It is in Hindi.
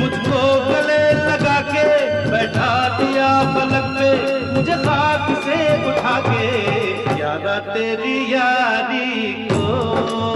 मुझको गले लगा के बैठा दिया पलक पे, मुझे खाक से उठा के, याद तेरी यार